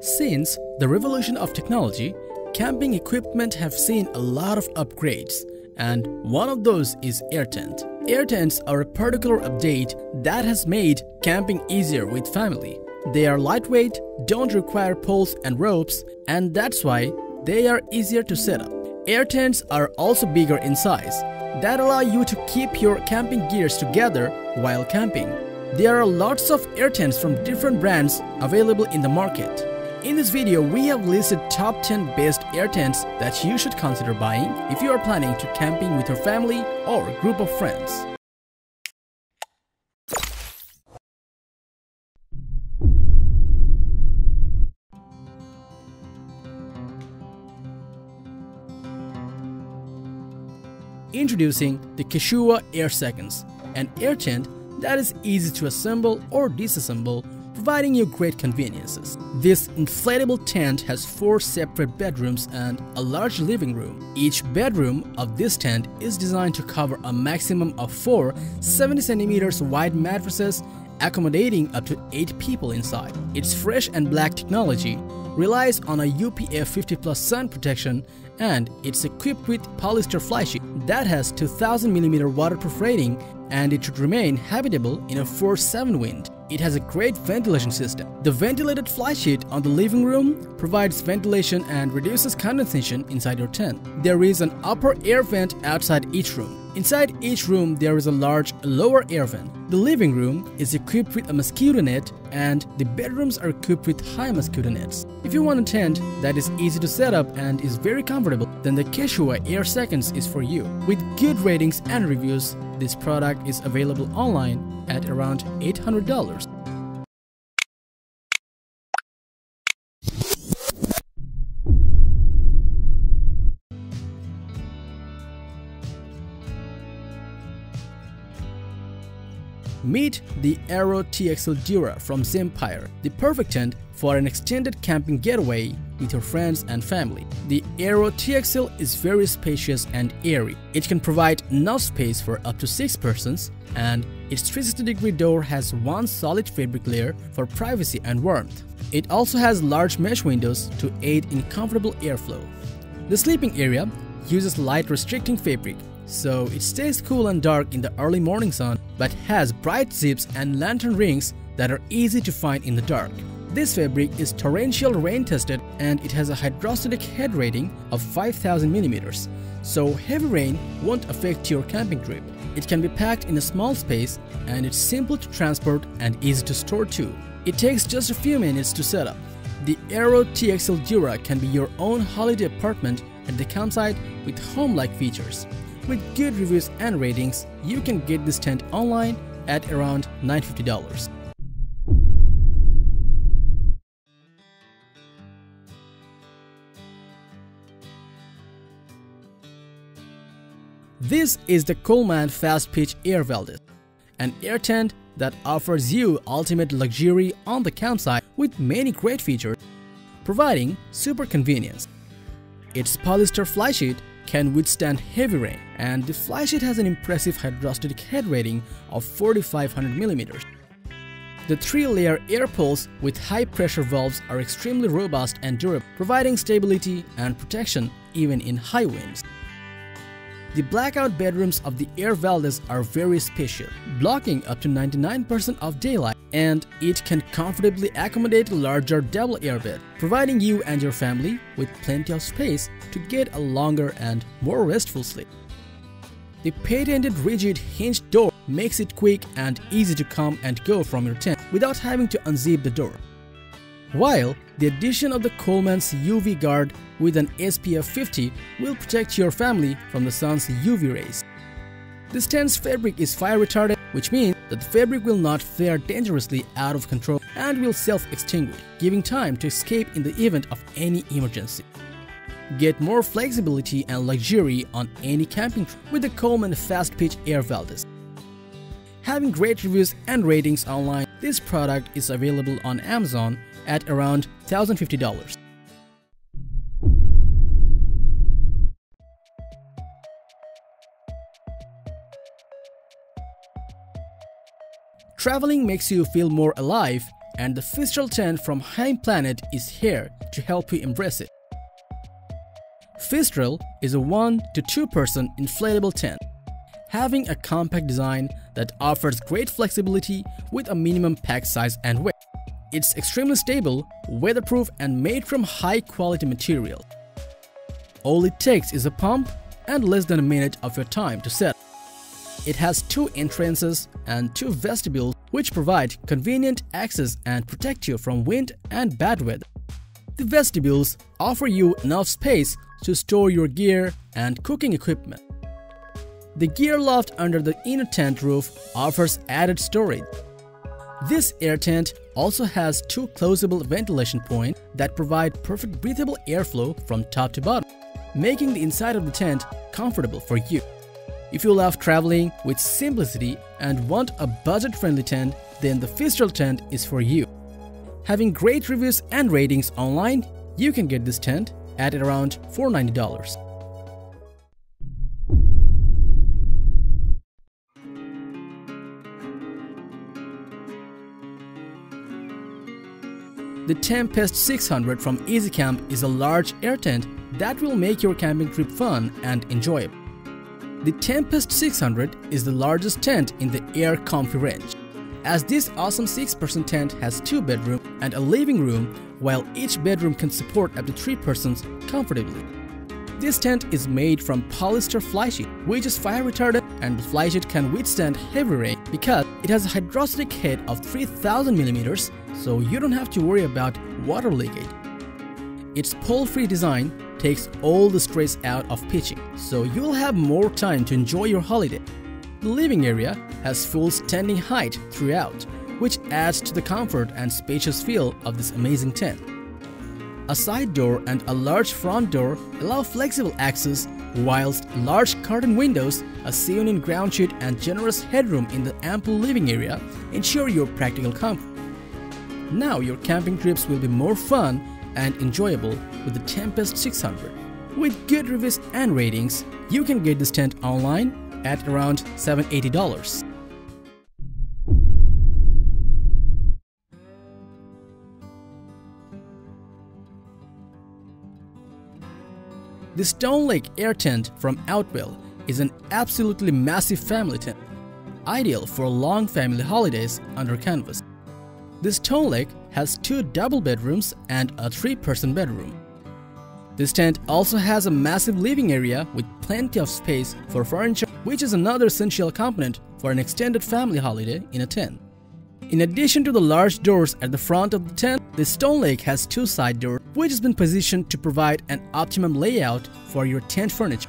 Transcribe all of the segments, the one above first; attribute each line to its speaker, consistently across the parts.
Speaker 1: Since the revolution of technology, camping equipment have seen a lot of upgrades and one of those is air tent. Air tents are a particular update that has made camping easier with family. They are lightweight, don't require poles and ropes, and that's why they are easier to set up. Air tents are also bigger in size that allow you to keep your camping gears together while camping. There are lots of air tents from different brands available in the market. In this video, we have listed top 10 best air tents that you should consider buying if you are planning to camping with your family or group of friends. Introducing the Quechua Air Seconds, an air tent that is easy to assemble or disassemble providing you great conveniences. This inflatable tent has four separate bedrooms and a large living room. Each bedroom of this tent is designed to cover a maximum of four 70 centimeters wide mattresses accommodating up to 8 people inside. Its fresh and black technology relies on a UPF 50 plus sun protection and it's equipped with polyester flysheet that has 2000mm waterproof rating and it should remain habitable in a 4-7 wind. It has a great ventilation system. The ventilated flysheet on the living room provides ventilation and reduces condensation inside your tent. There is an upper air vent outside each room. Inside each room, there is a large lower air vent. The living room is equipped with a mosquito net and the bedrooms are equipped with high mosquito nets. If you want a tent that is easy to set up and is very comfortable, then the Quechua Air Seconds is for you. With good ratings and reviews, this product is available online at around $800. Meet the Aero TXL Dura from Zempire, the perfect tent for an extended camping getaway with your friends and family. The Aero TXL is very spacious and airy. It can provide enough space for up to 6 persons and its 360 degree door has one solid fabric layer for privacy and warmth. It also has large mesh windows to aid in comfortable airflow. The sleeping area uses light restricting fabric so it stays cool and dark in the early morning sun but has bright zips and lantern rings that are easy to find in the dark. This fabric is torrential rain tested and it has a hydrostatic head rating of 5000 millimeters, so heavy rain won't affect your camping trip. It can be packed in a small space and it's simple to transport and easy to store too. It takes just a few minutes to set up. The Aero TXL Dura can be your own holiday apartment at the campsite with home-like features. With good reviews and ratings, you can get this tent online at around $950. This is the Coleman FastPitch Air Valdes, an air tent that offers you ultimate luxury on the campsite with many great features, providing super convenience. Its polyester flysheet can withstand heavy rain and the flysheet has an impressive hydrostatic head rating of 4500 mm. The three-layer air poles with high-pressure valves are extremely robust and durable, providing stability and protection even in high winds. The blackout bedrooms of the Air Valdes are very spacious, blocking up to 99% of daylight and it can comfortably accommodate a larger double airbed, providing you and your family with plenty of space to get a longer and more restful sleep. The patented rigid hinged door makes it quick and easy to come and go from your tent without having to unzip the door. While the addition of the Coleman's UV guard with an SPF 50 will protect your family from the sun's UV rays. This tent's fabric is fire retardant which means that the fabric will not flare dangerously out of control and will self-extinguish, giving time to escape in the event of any emergency. Get more flexibility and luxury on any camping trip with the Coleman FastPitch Air Valdes. Having great reviews and ratings online, this product is available on Amazon at around $1,050. Traveling makes you feel more alive and the Fistral tent from Heimplanet is here to help you embrace it. Fistral is a 1 to 2 person inflatable tent, having a compact design that offers great flexibility with a minimum pack size and weight. It's extremely stable, weatherproof and made from high quality material. All it takes is a pump and less than a minute of your time to set. It has two entrances and two vestibules which provide convenient access and protect you from wind and bad weather. The vestibules offer you enough space to store your gear and cooking equipment. The gear loft under the inner tent roof offers added storage. This air tent also has two closable ventilation points that provide perfect breathable airflow from top to bottom, making the inside of the tent comfortable for you. If you love traveling with simplicity and want a budget-friendly tent, then the Fistral tent is for you. Having great reviews and ratings online, you can get this tent at around $490. The Tempest 600 from EasyCamp is a large air tent that will make your camping trip fun and enjoyable. The Tempest 600 is the largest tent in the Air Comfy range, as this awesome 6-person tent has two bedrooms and a living room while each bedroom can support up to 3 persons comfortably. This tent is made from polyester flysheet, which is fire retardant and the flysheet can withstand heavy rain because it has a hydrostatic head of 3000 millimeters, so you don't have to worry about water leakage. Its pole-free design takes all the stress out of pitching, so you'll have more time to enjoy your holiday. The living area has full standing height throughout, which adds to the comfort and spacious feel of this amazing tent. A side door and a large front door allow flexible access, whilst large curtain windows, a sewn-in ground sheet and generous headroom in the ample living area ensure your practical comfort. Now your camping trips will be more fun and enjoyable with the Tempest 600. With good reviews and ratings, you can get this tent online at around $780. The Stone Lake Air Tent from Outwell is an absolutely massive family tent, ideal for long family holidays under canvas. This Stone Lake has two double bedrooms and a three-person bedroom. This tent also has a massive living area with plenty of space for furniture, which is another essential component for an extended family holiday in a tent. In addition to the large doors at the front of the tent, the Stone Lake has two side doors, which has been positioned to provide an optimum layout for your tent furniture.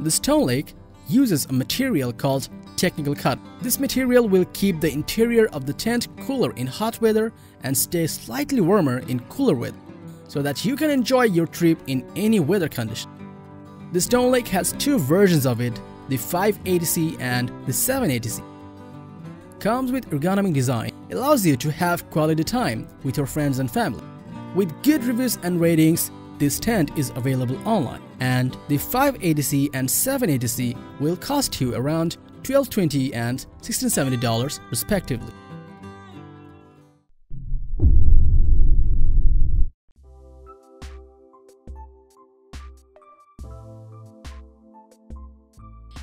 Speaker 1: The Stone Lake uses a material called technical cut. This material will keep the interior of the tent cooler in hot weather and stay slightly warmer in cooler weather, so that you can enjoy your trip in any weather condition. The Stone Lake has two versions of it, the 580C and the 780C. Comes with ergonomic design, allows you to have quality time with your friends and family. With good reviews and ratings, this tent is available online and the 580C and 780C will cost you around 1220 and $1670 respectively.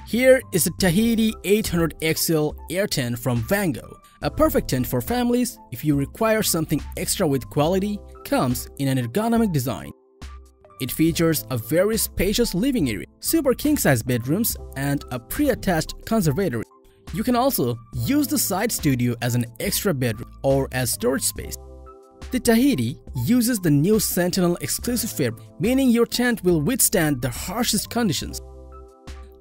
Speaker 1: Here is a Tahiti 800XL air tent from Vango. A perfect tent for families if you require something extra with quality, comes in an ergonomic design. It features a very spacious living area, super king-size bedrooms, and a pre-attached conservatory. You can also use the side studio as an extra bedroom or as storage space. The Tahiti uses the new Sentinel exclusive fabric, meaning your tent will withstand the harshest conditions.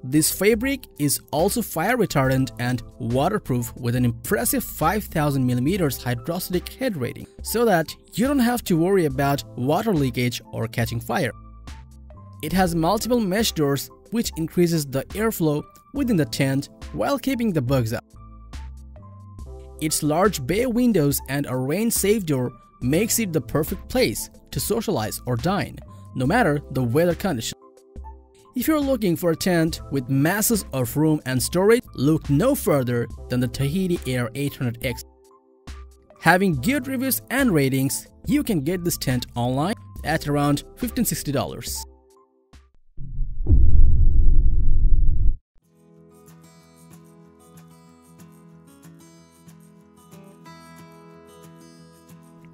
Speaker 1: This fabric is also fire retardant and waterproof with an impressive 5000 mm hydrostatic head rating so that you don't have to worry about water leakage or catching fire. It has multiple mesh doors which increases the airflow within the tent while keeping the bugs out. Its large bay windows and a rain-safe door makes it the perfect place to socialize or dine, no matter the weather condition. If you're looking for a tent with masses of room and storage, look no further than the Tahiti Air 800X. Having good reviews and ratings, you can get this tent online at around $15-60.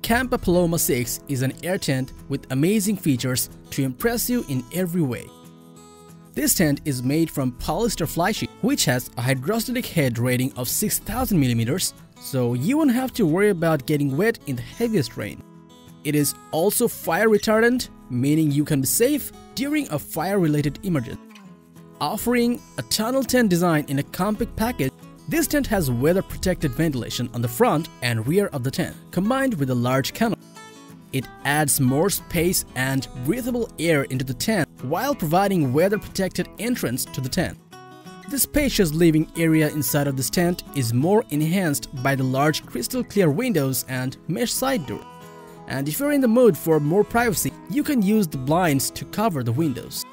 Speaker 1: Kampa Paloma 6 is an air tent with amazing features to impress you in every way. This tent is made from polyester fly sheet which has a hydrostatic head rating of 6000 mm, so you won't have to worry about getting wet in the heaviest rain. It is also fire retardant, meaning you can be safe during a fire-related emergency. Offering a tunnel tent design in a compact package, this tent has weather-protected ventilation on the front and rear of the tent, combined with a large canopy. It adds more space and breathable air into the tent while providing weather-protected entrance to the tent. The spacious living area inside of this tent is more enhanced by the large crystal clear windows and mesh side door. And if you're in the mood for more privacy, you can use the blinds to cover the windows.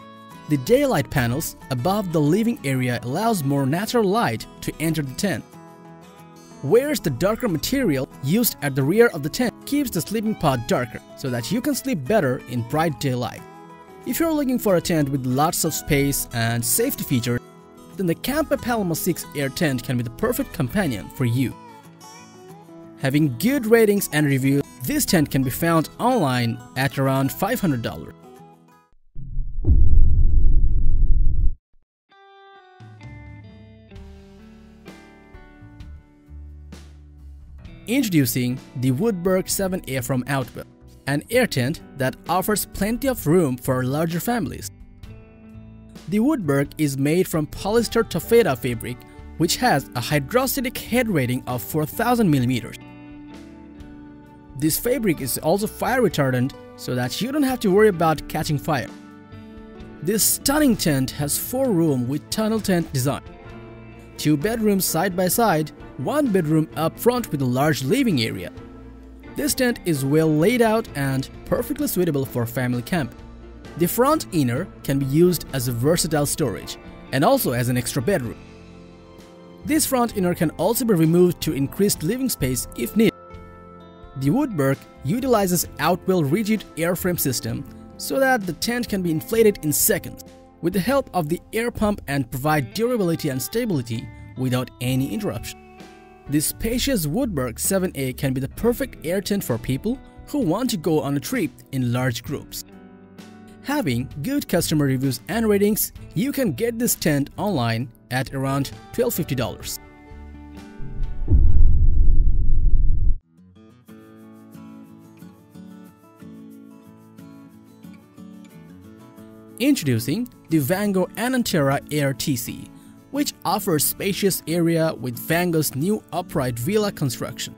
Speaker 1: The daylight panels above the living area allows more natural light to enter the tent. Whereas the darker material used at the rear of the tent keeps the sleeping pod darker so that you can sleep better in bright daylight. If you're looking for a tent with lots of space and safety features, then the Kampa Paloma 6 Air tent can be the perfect companion for you. Having good ratings and reviews, this tent can be found online at around $500. Introducing the Woodburg 7A from Outwell, an air tent that offers plenty of room for larger families. The Woodburg is made from polyester taffeta fabric which has a hydrostatic head rating of 4000 mm. This fabric is also fire retardant so that you don't have to worry about catching fire. This stunning tent has 4 room with tunnel tent design. 2 bedrooms side by side one bedroom up front with a large living area. This tent is well laid out and perfectly suitable for family camp. The front inner can be used as a versatile storage and also as an extra bedroom. This front inner can also be removed to increase living space if needed. The Woodburg utilizes Outwell rigid airframe system so that the tent can be inflated in seconds with the help of the air pump and provide durability and stability without any interruption. This spacious Woodburg 7A can be the perfect air tent for people who want to go on a trip in large groups. Having good customer reviews and ratings, you can get this tent online at around $1250. Introducing the Vango Anantara Air TC, which offers spacious area with Vango's new upright villa construction.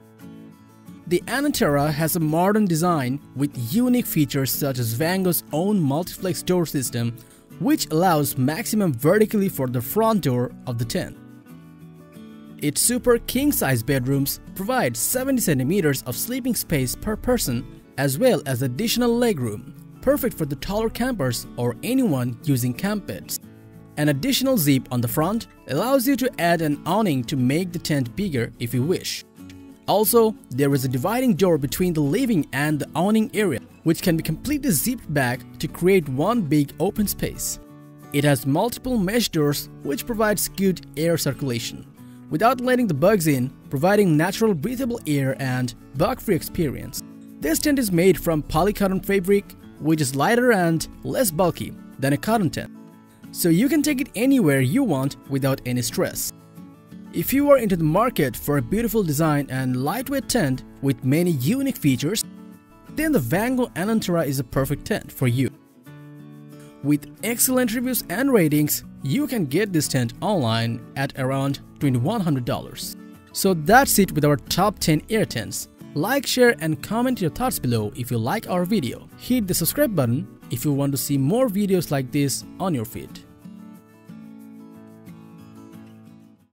Speaker 1: The Anantara has a modern design with unique features such as Vango's own multiplex door system which allows maximum vertically for the front door of the tent. Its super king-size bedrooms provide 70 centimeters of sleeping space per person as well as additional legroom, perfect for the taller campers or anyone using camp beds. An additional zip on the front allows you to add an awning to make the tent bigger if you wish. Also, there is a dividing door between the living and the awning area, which can be completely zipped back to create one big open space. It has multiple mesh doors which provides good air circulation, without letting the bugs in, providing natural breathable air and bug-free experience. This tent is made from polycotton fabric, which is lighter and less bulky than a cotton tent so you can take it anywhere you want without any stress. If you are into the market for a beautiful design and lightweight tent with many unique features, then the Vango Anantara is a perfect tent for you. With excellent reviews and ratings, you can get this tent online at around $2100. So that's it with our top 10 air tents. Like, share and comment your thoughts below if you like our video. Hit the subscribe button if you want to see more videos like this on your feed.